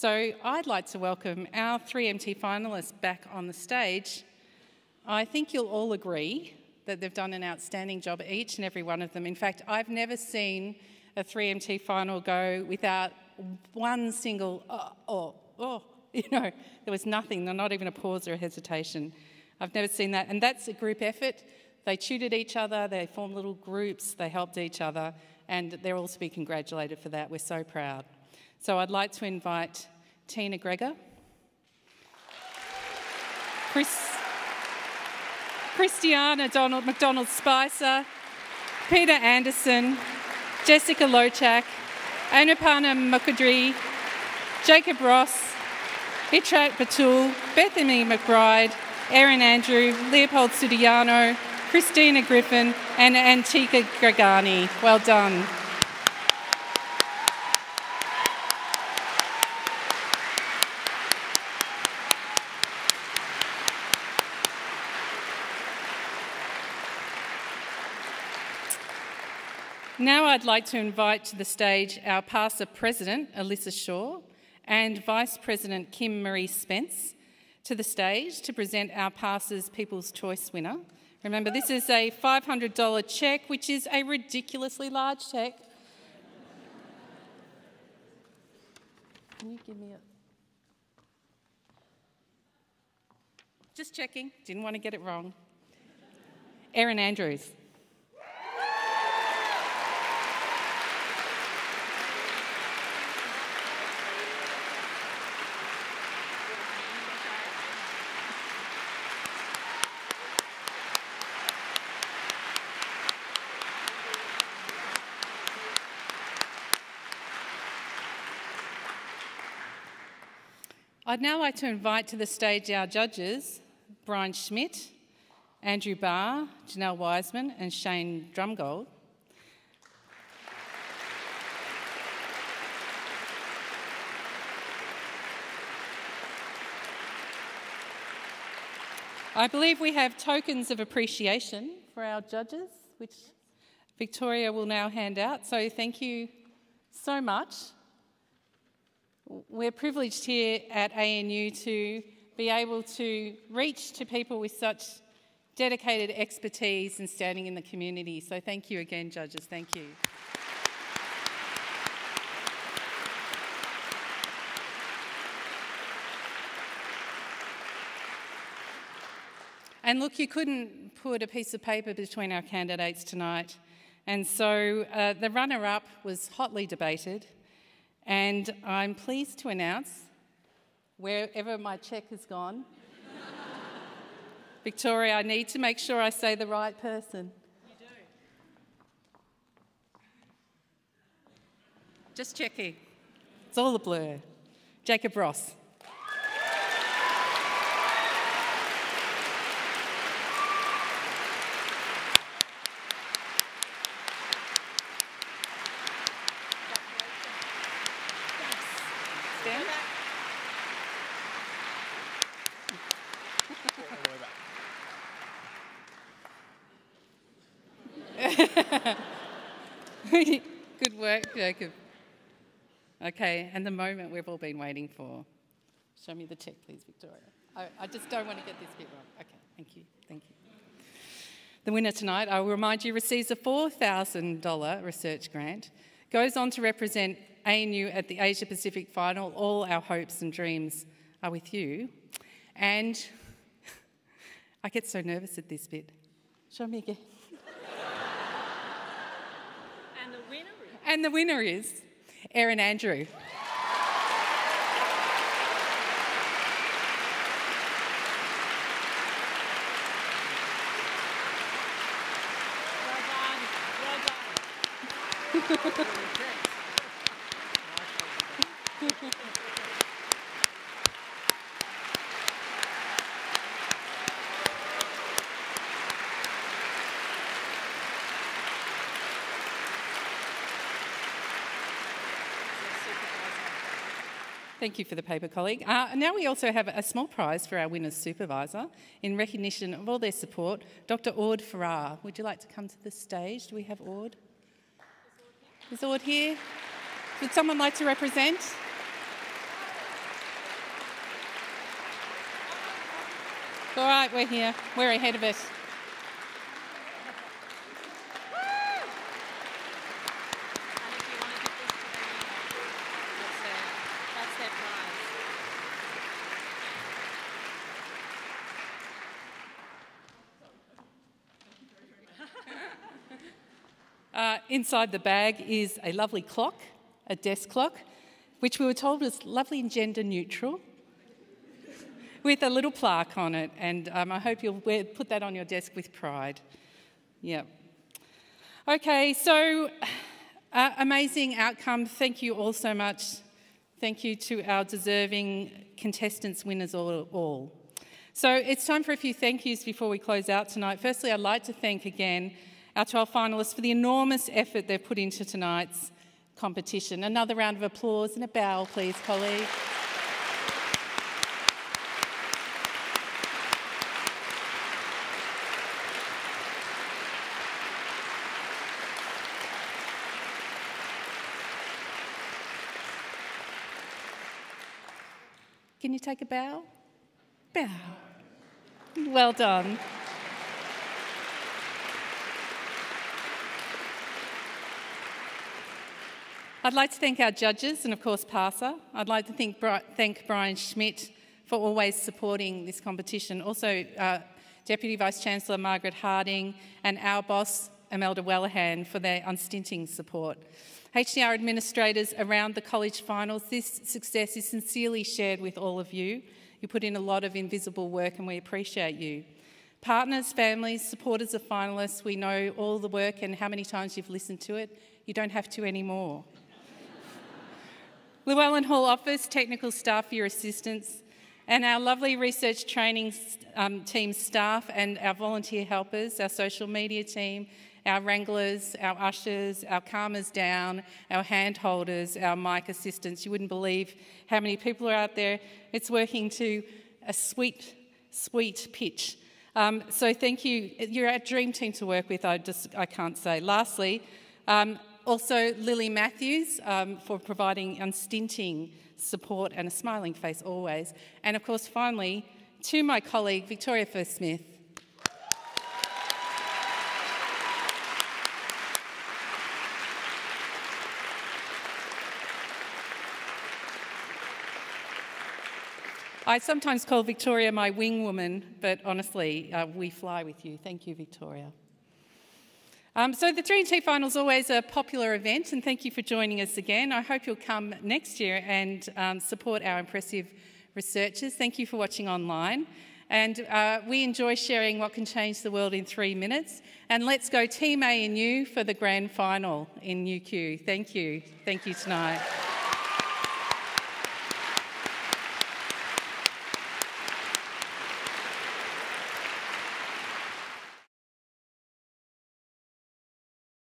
So I'd like to welcome our 3MT finalists back on the stage. I think you'll all agree that they've done an outstanding job, each and every one of them. In fact, I've never seen a 3MT final go without one single, uh, oh, oh, oh, you know, there was nothing, not even a pause or a hesitation. I've never seen that. And that's a group effort. They tutored each other, they formed little groups, they helped each other, and they're all to be congratulated for that. We're so proud. So I'd like to invite Tina Gregor, Chris, Christiana Donald McDonald Spicer, Peter Anderson, Jessica Lochak, Anupana Mukherjee, Jacob Ross, Itrak Batul, Bethany McBride, Erin Andrew, Leopold Sudiano, Christina Griffin, and Antika Gregani. Well done. Now I'd like to invite to the stage our PASA President, Alyssa Shaw, and Vice President Kim Marie Spence to the stage to present our PASA's People's Choice winner. Remember, this is a $500 cheque, which is a ridiculously large cheque. Can you give me a. Just checking, didn't want to get it wrong. Erin Andrews. I'd now like to invite to the stage our judges, Brian Schmidt, Andrew Barr, Janelle Wiseman, and Shane Drumgold. I believe we have tokens of appreciation for our judges, which Victoria will now hand out. So thank you so much. We're privileged here at ANU to be able to reach to people with such dedicated expertise and standing in the community. So thank you again, judges. Thank you. And look, you couldn't put a piece of paper between our candidates tonight. And so uh, the runner up was hotly debated. And I'm pleased to announce, wherever my check has gone, Victoria, I need to make sure I say the right person. You do. Just checking. It's all a blur. Jacob Ross. Good work, Jacob. Okay, and the moment we've all been waiting for. Show me the check, please, Victoria. I, I just don't want to get this bit wrong. Okay, thank you, thank you. The winner tonight, I will remind you, receives a $4,000 research grant, goes on to represent ANU at the Asia Pacific final. All our hopes and dreams are with you. And I get so nervous at this bit. Show me again. And the winner is Erin Andrew. Well done. Well done. Thank you for the paper, colleague. Uh, now we also have a small prize for our winner's supervisor. In recognition of all their support, Dr. Ord Farrar, would you like to come to the stage? Do we have Ord? Is Ord here? Would someone like to represent? All right, we're here. We're ahead of it. Inside the bag is a lovely clock, a desk clock, which we were told was lovely and gender neutral, with a little plaque on it. And um, I hope you'll wear, put that on your desk with pride. Yeah. Okay, so uh, amazing outcome. Thank you all so much. Thank you to our deserving contestants, winners all. all. So it's time for a few thank yous before we close out tonight. Firstly, I'd like to thank again our 12 finalists for the enormous effort they've put into tonight's competition. Another round of applause and a bow, please, colleagues. Can you take a bow? Bow. Well done. I'd like to thank our judges and, of course, PASA. I'd like to thank, thank Brian Schmidt for always supporting this competition. Also, uh, Deputy Vice Chancellor Margaret Harding and our boss, Imelda Whelehan, for their unstinting support. HDR administrators around the college finals, this success is sincerely shared with all of you. You put in a lot of invisible work and we appreciate you. Partners, families, supporters of finalists, we know all the work and how many times you've listened to it. You don't have to anymore. Llewellyn Hall office, technical staff for your assistance, and our lovely research training um, team staff and our volunteer helpers, our social media team, our wranglers, our ushers, our calmers down, our hand holders, our mic assistants. You wouldn't believe how many people are out there. It's working to a sweet, sweet pitch. Um, so thank you. You're our dream team to work with. I just I can't say. Lastly, um, also, Lily Matthews um, for providing unstinting support and a smiling face always. And of course, finally, to my colleague, Victoria Firth Smith. I sometimes call Victoria my wing woman, but honestly, uh, we fly with you. Thank you, Victoria. Um, so the 3MT Final is always a popular event, and thank you for joining us again. I hope you'll come next year and um, support our impressive researchers. Thank you for watching online. And uh, we enjoy sharing what can change the world in three minutes. And let's go Team ANU for the grand final in UQ. Thank you. Thank you tonight.